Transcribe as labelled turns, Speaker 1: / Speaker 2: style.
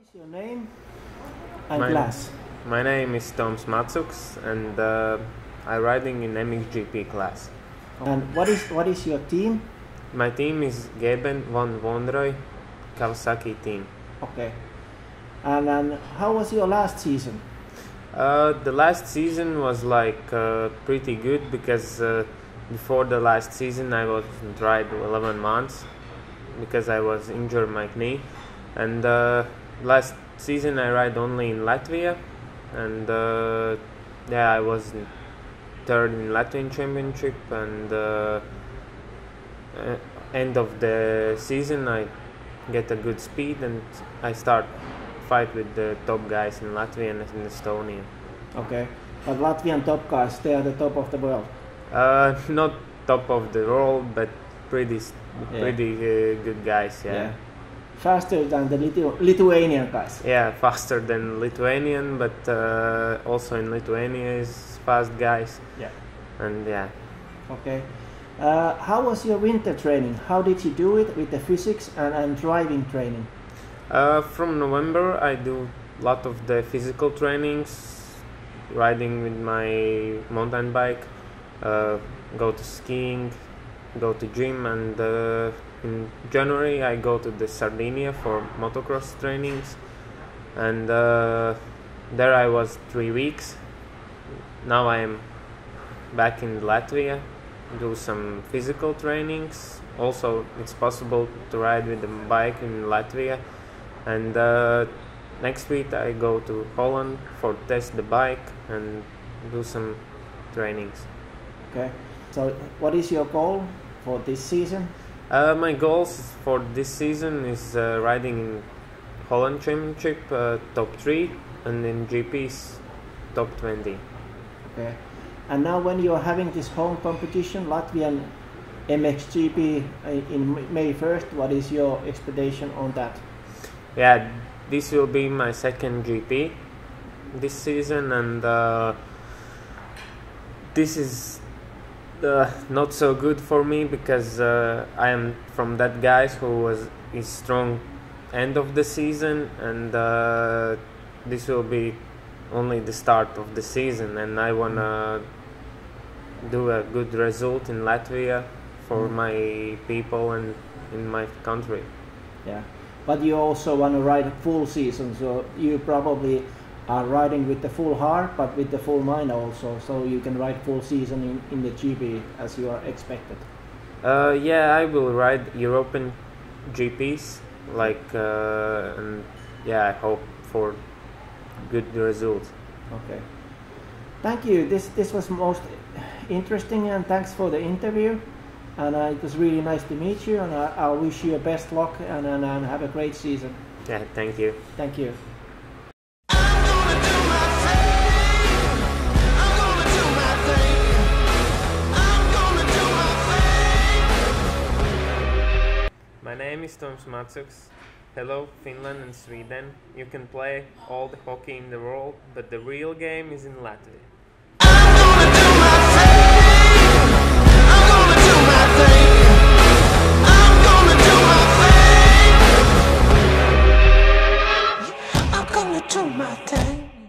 Speaker 1: is your name and
Speaker 2: My-
Speaker 1: class?
Speaker 2: My name is Toms Macuks and uh, I'm riding in MXGP class.
Speaker 1: And what is what is your team?
Speaker 2: My team is Gebben Van Venrooy Kawasaki team.
Speaker 1: Okay. And then how was your last season?
Speaker 2: Uh, the last season was like uh, pretty good because uh, before the last season I wasn't ride 11 months because I was injured my knee and uh, last season I ride only in Latvia and uh, yeah I was third in Latvian championship and uh, uh, end of the season I get a good speed and I start fight with the top guys in Latvia and in Estonia.
Speaker 1: Okay. But Latvian top guys, they are the top of the world.
Speaker 2: Uh, not top of the world, but pretty, s-
Speaker 1: Yeah.
Speaker 2: pretty uh, good guys. Yeah. yeah,
Speaker 1: Faster than the Lithu- Lithuanian guys.
Speaker 2: Yeah, faster than Lithuanian, but uh, also in Lithuania is fast guys,
Speaker 1: Yeah.
Speaker 2: and yeah.
Speaker 1: Okay. Uh, how was your winter training? How did you do it with the physics and, and driving training?
Speaker 2: Uh, from November, I do a lot of the physical trainings, riding with my mountain bike, uh, go to skiing, go to gym, and uh, in January I go to the Sardinia for motocross trainings, and uh, there I was three weeks. Now I am back in Latvia, do some physical trainings. Also, it's possible to ride with the bike in Latvia and uh, next week I go to Holland for test the bike and do some trainings.
Speaker 1: Okay. So what is your goal for this season?
Speaker 2: Uh, my goals for this season is uh, riding in Holland Championship uh, top three and in GPs top twenty.
Speaker 1: Okay. And now when you are having this home competition, Latvian MXGP uh, in May 1st, what is your expectation on that?
Speaker 2: Yeah, this will be my second GP this season, and uh, this is uh, not so good for me because uh, I am from that guys who was is strong end of the season, and uh, this will be only the start of the season, and I wanna do a good result in Latvia for
Speaker 1: Mm.
Speaker 2: my people and in my country.
Speaker 1: Yeah. But you also want to ride a full season, so you probably are riding with the full heart, but with the full mind also, so you can ride full season in, in the GP as you are expected.
Speaker 2: Uh, yeah, I will ride European GPs, like, uh, and yeah, I hope for good results.
Speaker 1: Okay. Thank you. This this was most interesting, and thanks for the interview. And uh, it was really nice to meet you, and I, I wish you best luck and, and, and have a great season.
Speaker 2: Yeah, thank you.
Speaker 1: Thank you.
Speaker 2: Name is Toms Macuks. Hello, Finland and Sweden. You can play all the hockey in the world, but the real game is in Latvia.
Speaker 3: I'm gonna do my thing.